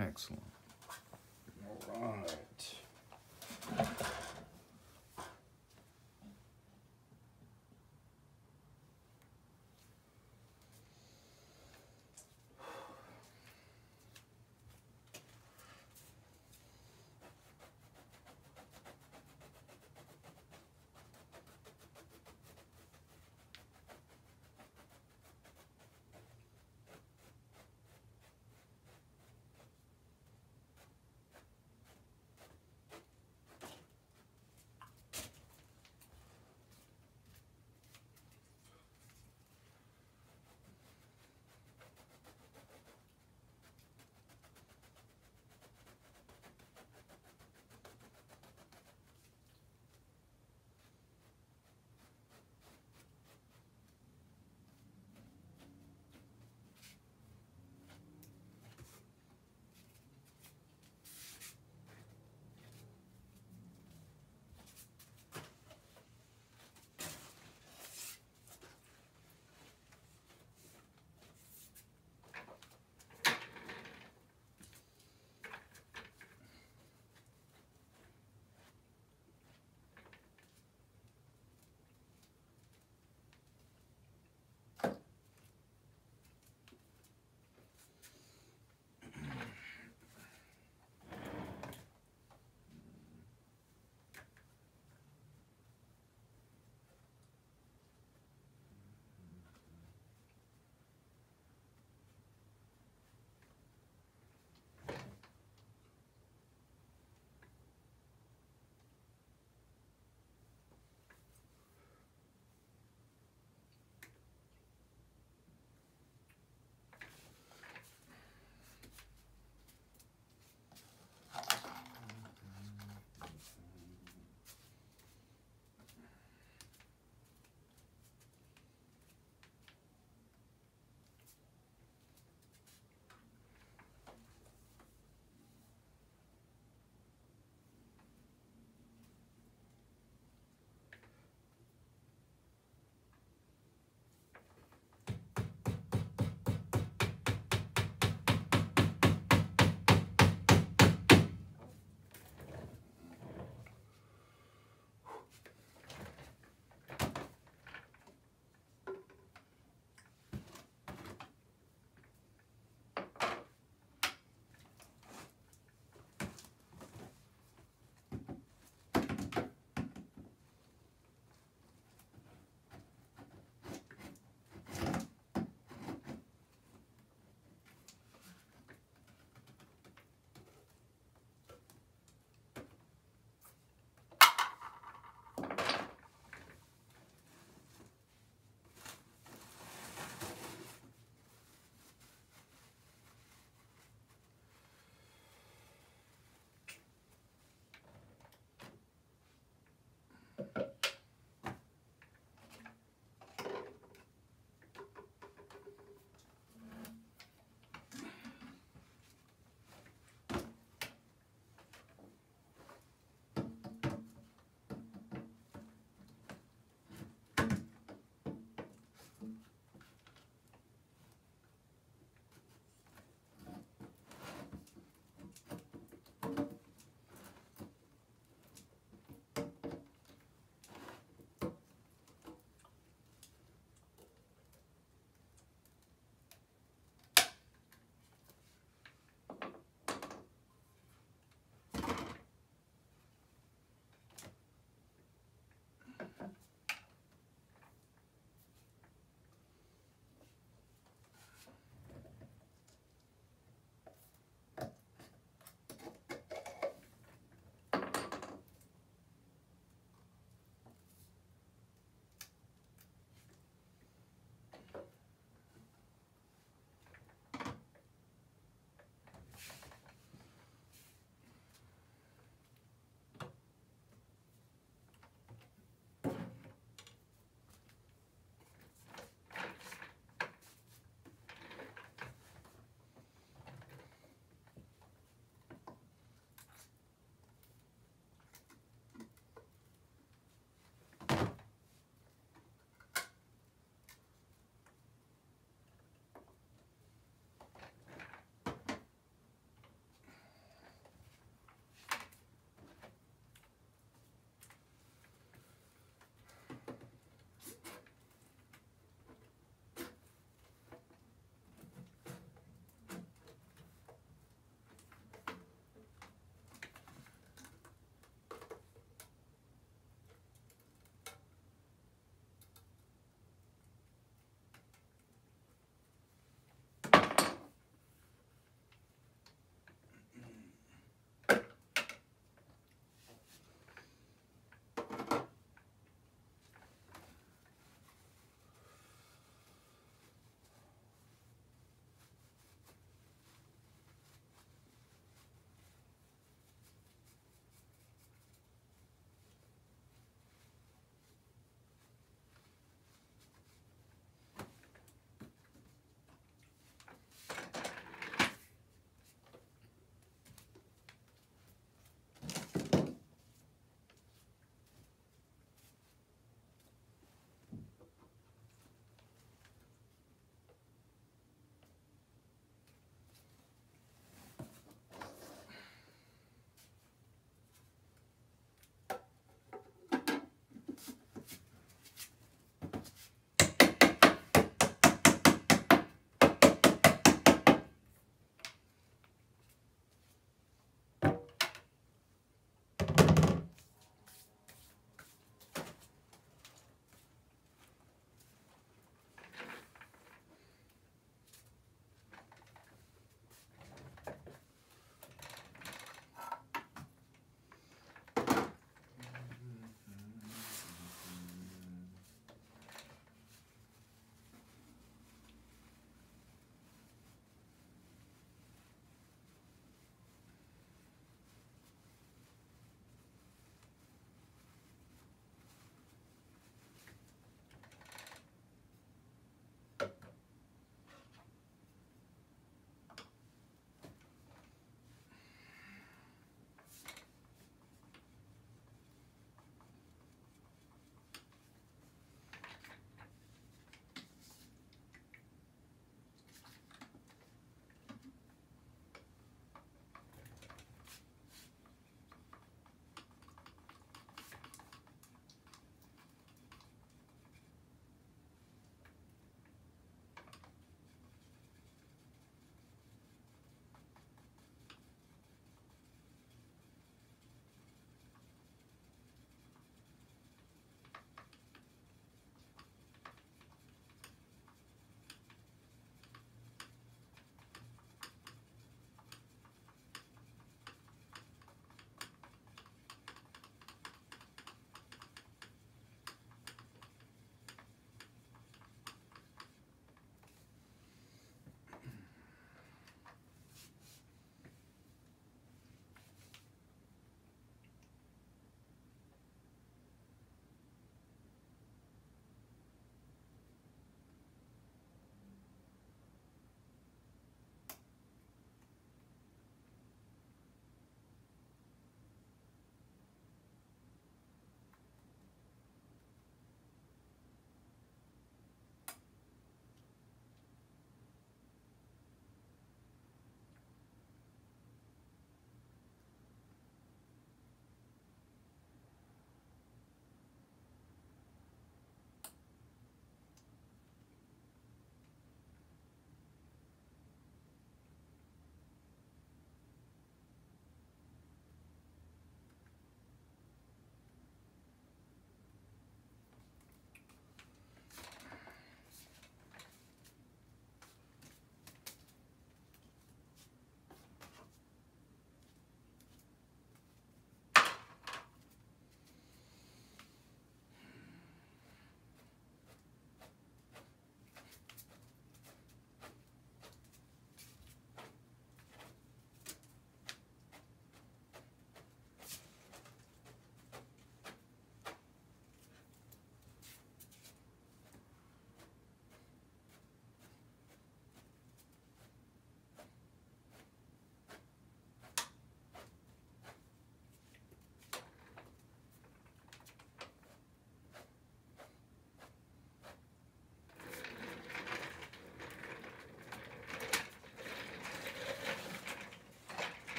Excellent. All right.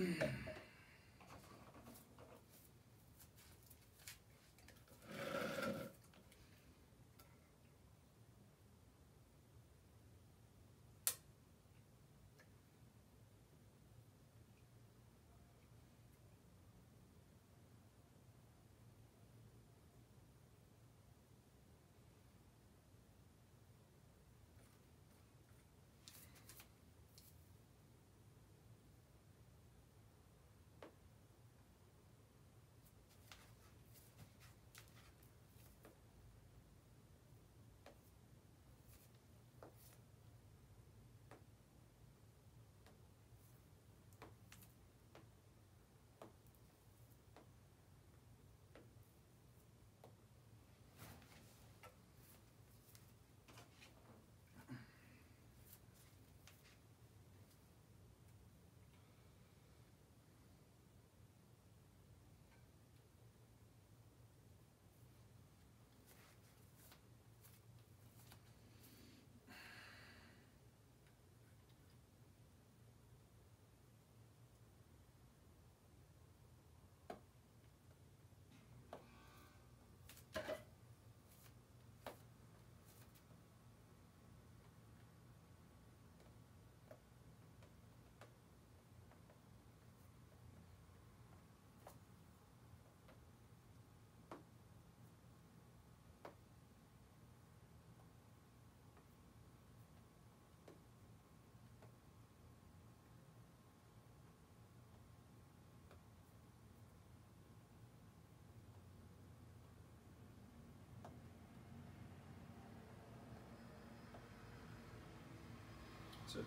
Mm. So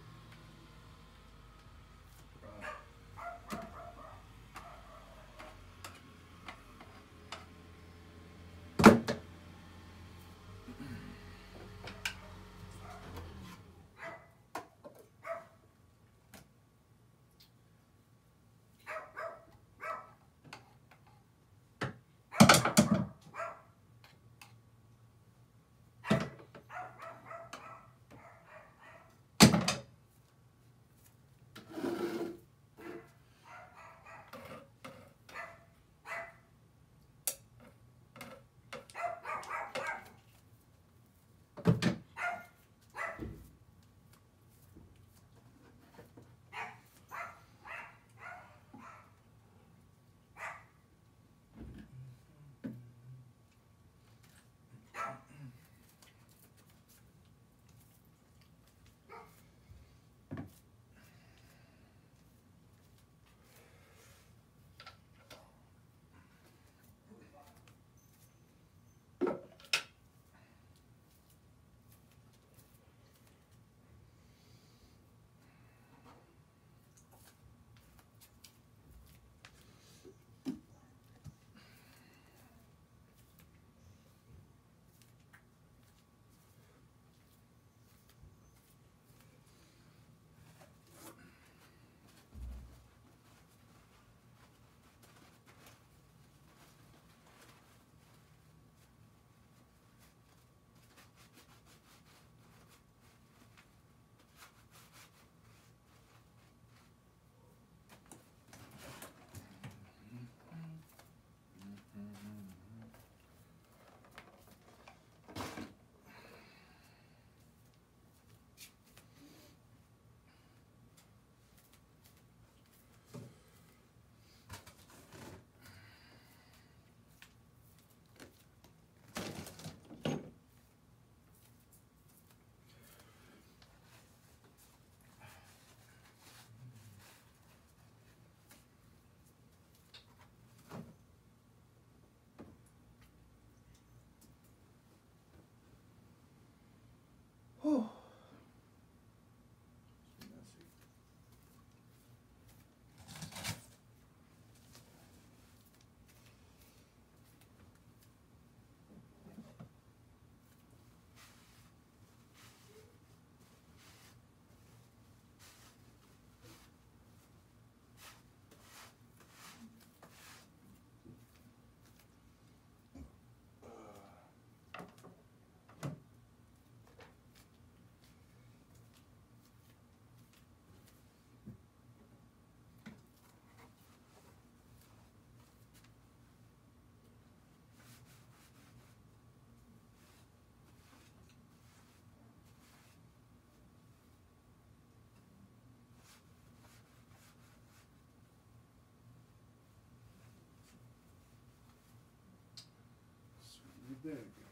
Dunk.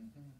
Mm-hmm.